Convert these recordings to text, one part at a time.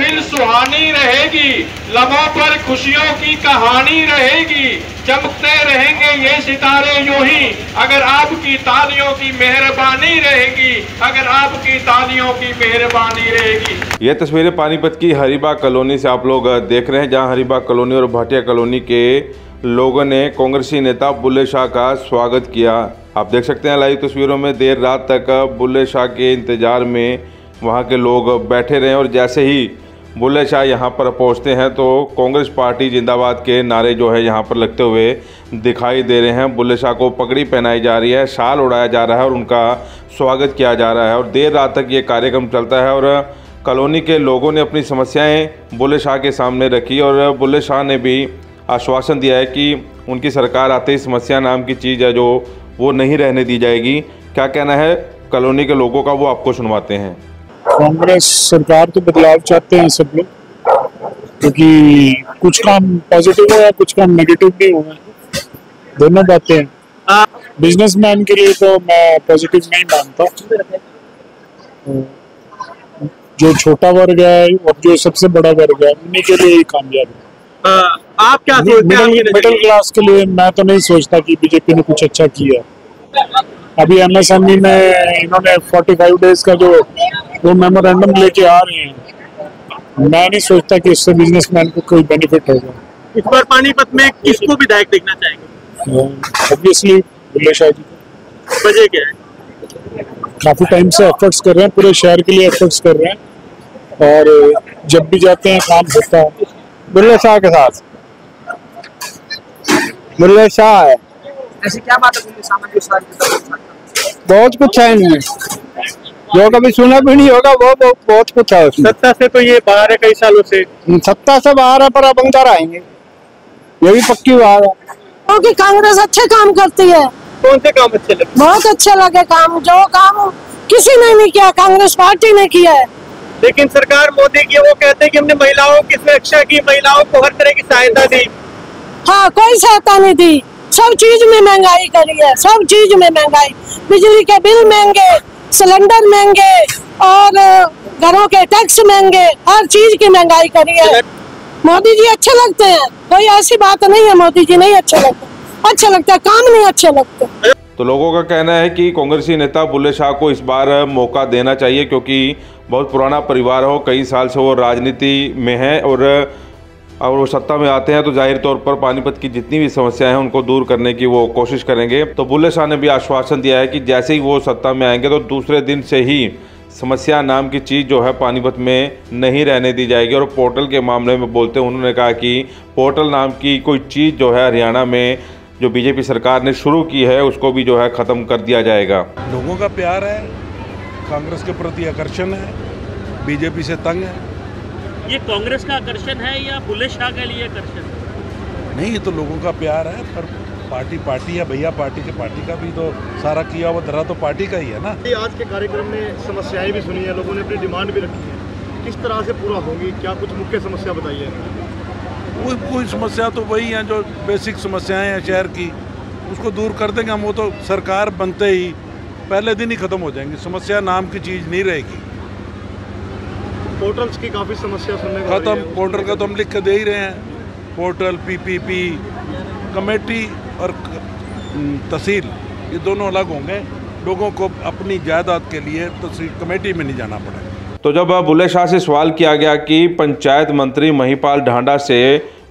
महफिल सुहानी रहेगी। लबों पर खुशियों की कहानी रहेगी। चमकते रहेंगे ये सितारे यूँ ही। अगर आपकी तालियों की मेहरबानी रहेगी, अगर आपकी तालियों की मेहरबानी रहेगी। ये तस्वीरें पानीपत की हरीबाग कॉलोनी से आप लोग देख रहे हैं, जहाँ हरीबाग कॉलोनी और भाटिया कॉलोनी के लोगों ने कांग्रेसी नेता बुल्ले शाह का स्वागत किया। आप देख सकते हैं लाइव तस्वीरों में देर रात तक बुल्ले शाह के इंतज़ार में वहाँ के लोग बैठे रहे और जैसे ही बुल्ले शाह यहाँ पर पहुँचते हैं तो कांग्रेस पार्टी जिंदाबाद के नारे जो है यहाँ पर लगते हुए दिखाई दे रहे हैं। बुल्ले शाह को पगड़ी पहनाई जा रही है, शाल उड़ाया जा रहा है और उनका स्वागत किया जा रहा है और देर रात तक ये कार्यक्रम चलता है और कॉलोनी के लोगों ने अपनी समस्याएँ बुल्ले शाह के सामने रखी और बुल्ले शाह ने भी आश्वासन दिया है कि उनकी सरकार आते ही समस्या नाम की चीज़ है जो वो नहीं रहने दी जाएगी। क्या कहना है? कॉलोनी के लोगों का वो आपको सुनवाते हैं। कांग्रेस सरकार तो बदलाव चाहते हैं सब लोग क्योंकि कुछ काम पॉजिटिव है कुछ काम नेगेटिव भी हुए हैं। दोनों बातें हैं। बिजनेसमैन के लिए तो मैं पॉजिटिव नहीं मानता। तो जो छोटा वर्ग है और जो सबसे बड़ा वर्ग है उन्हीं के लिए ही कामयाब है। आप क्या सोचते हैं मिडिल क्लास के लिए मैं तो नहीं सोचता कि बीजेपी ने कुछ अच्छा किया। अभी एमएसएमई में इन्होंने 45 डेज़ का जो वो मेमोरेंडम लेके आ रहे हैं। मैं नहीं सोचता कि इससे बिजनेसमैन को कोई बेनिफिट होगा। इस बार पानीपत में किसको विधायक देखना चाहेंगे? ऑब्वियसली बुल्ले शाह जी को। वजह क्या है? काफ़ी टाइम से एफर्ट्स कर रहे हैं पूरे शहर के लिए एफर्ट्स कर रहे हैं। और जब भी जाते हैं काम होता है। बुल्ले शाह के साथ। बुल्ले शाह है। ऐसी क्या बात है बहुत कुछ है इनमें। जो कभी सुना भी नहीं होगा वो बहुत कुछ है सत्ता से तो ये बाहर है कई सालों से। सत्ता से बाहर है पर अब अंदर आएँगे। ये भी पक्की बात है। क्योंकि कांग्रेस अच्छे काम करती है। कौन से काम अच्छे लगे बहुत अच्छे लगे काम जो काम किसी ने नहीं किया कांग्रेस पार्टी ने किया है। लेकिन सरकार मोदी की वो कहते हैं कि हमने महिलाओं की सुरक्षा की महिलाओं को हर तरह की सहायता दी। हाँ कोई सहायता नहीं दी। सब चीज़ में महँगाई करी है सब चीज़ में महँगाई। बिजली के बिल महँगे सिलेंडर महँगे और घरों के टैक्स महँगे, हर चीज़ की महँगाई करी है। मोदी जी अच्छे लगते हैं। कोई ऐसी बात नहीं है, मोदी जी नहीं अच्छे लगते। अच्छे लगते हैं, काम नहीं अच्छे लगते। तो लोगों का कहना है कि कांग्रेसी नेता बुल्ले शाह को इस बार मौका देना चाहिए, क्योंकि बहुत पुराना परिवार हो, कई साल से वो राजनीति में है और और वो सत्ता में आते हैं तो ज़ाहिर तौर पर पानीपत की जितनी भी समस्याएँ हैं उनको दूर करने की वो कोशिश करेंगे। तो बुल्ले शाह ने भी आश्वासन दिया है कि जैसे ही वो सत्ता में आएँगे तो दूसरे दिन से ही समस्या नाम की चीज़ जो है पानीपत में नहीं रहने दी जाएगी। और पोर्टल के मामले में बोलते उन्होंने कहा कि पोर्टल नाम की कोई चीज़ जो है हरियाणा में जो बीजेपी सरकार ने शुरू की है, उसको भी जो है ख़त्म कर दिया जाएगा। लोगों का प्यार है, कांग्रेस के प्रति आकर्षण है, बीजेपी से तंग है। ये कांग्रेस का आकर्षण है या बुल्ले शाह के लिए आकर्षण है? नहीं ये तो लोगों का प्यार है पर पार्टी पार्टी है भैया पार्टी के पार्टी का भी तो सारा किया हुआ धरा तो पार्टी का ही है ना। आज के कार्यक्रम में समस्याएँ भी सुनी है लोगों ने अपनी डिमांड भी रखी है। किस तरह से पूरा होगी? क्या कुछ मुख्य समस्या बताइए कोई कोई समस्या तो वही है जो बेसिक समस्याएँ हैं शहर की। उसको दूर कर देंगे हम वो तो सरकार बनते ही पहले दिन ही ख़त्म हो जाएँगी। समस्या नाम की चीज़ नहीं रहेगी। पोर्टल्स की काफ़ी समस्या सुनने को रही खत्म पोर्टल का तो हम लिख के दे ही रहे हैं। पोर्टल पीपीपी कमेटी और हम्म, तहसील ये दोनों अलग होंगे। लोगों को अपनी जायदाद के लिए तहसील कमेटी में नहीं जाना पड़ेगा। तो जब बुल्ले शाह से सवाल किया गया कि पंचायत मंत्री महिपाल ढांडा से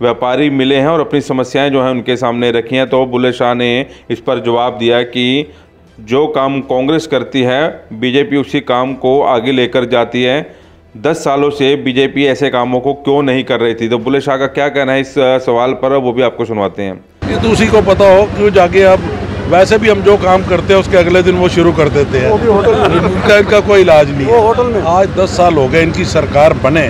व्यापारी मिले हैं और अपनी समस्याएँ जो हैं उनके सामने रखी हैं तो बुल्ले शाह ने इस पर जवाब दिया कि जो काम कांग्रेस करती है बीजेपी उसी काम को आगे लेकर जाती है। दस सालों से बीजेपी ऐसे कामों को क्यों नहीं कर रही थी? तो बुले शाह का क्या कहना है इस सवाल पर? वो भी आपको सुनवाते हैं। ये तो उसी को पता हो क्यों जाके अब वैसे भी हम जो काम करते हैं उसके अगले दिन वो शुरू कर देते हैं। इनका इनका कोई इलाज नहीं है। होटल में। आज दस साल हो गए इनकी सरकार बने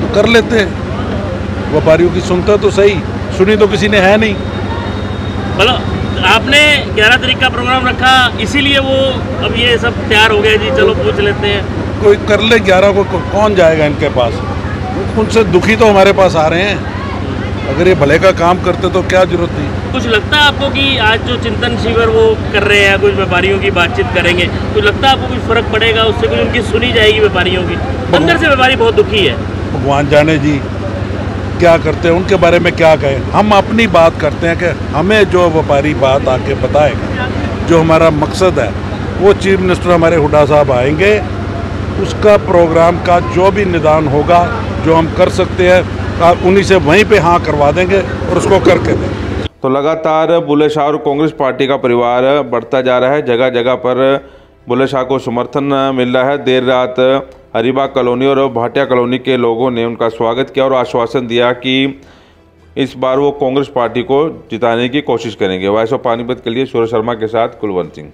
तो कर लेते हैं। व्यापारियों की सुनते तो सही सुनी तो किसी ने है नहीं। मतलब आपने 11 तारीख का प्रोग्राम रखा इसीलिए वो अब ये सब तैयार हो गया जी चलो पूछ लेते हैं। कोई कर ले ग्यारह को को- कौन जाएगा इनके पास? उनसे दुखी तो हमारे पास आ रहे हैं। अगर ये भले का काम करते तो क्या ज़रूरत थी? कुछ लगता है आपको कि आज जो चिंतन शिविर वो कर रहे हैं कुछ व्यापारियों की बातचीत करेंगे कुछ लगता है आपको कुछ फ़र्क पड़ेगा? उससे कुछ उनकी सुनी जाएगी व्यापारियों की। अंदर से व्यापारी बहुत दुखी है। भगवान जाने जी क्या करते हैं? उनके बारे में क्या कहें? हम अपनी बात करते हैं कि हमें जो व्यापारी बात आके बताएगा जो हमारा मकसद है वो चीफ मिनिस्टर हमारे हुडा साहब आएँगे उसका प्रोग्राम का जो भी निदान होगा, जो हम कर सकते हैं उन्हीं से वहीं पे हाँ करवा देंगे और उसको करके देंगे। तो लगातार बुले शाह और कांग्रेस पार्टी का परिवार बढ़ता जा रहा है जगह जगह पर बुले शाह को समर्थन मिल रहा है। देर रात हरीबा कॉलोनी और भाटिया कॉलोनी के लोगों ने उनका स्वागत किया और आश्वासन दिया कि इस बार वो कांग्रेस पार्टी को जिताने की कोशिश करेंगे। वैसे पानीपत के लिए सूर्य शर्मा के साथ कुलवंत सिंह।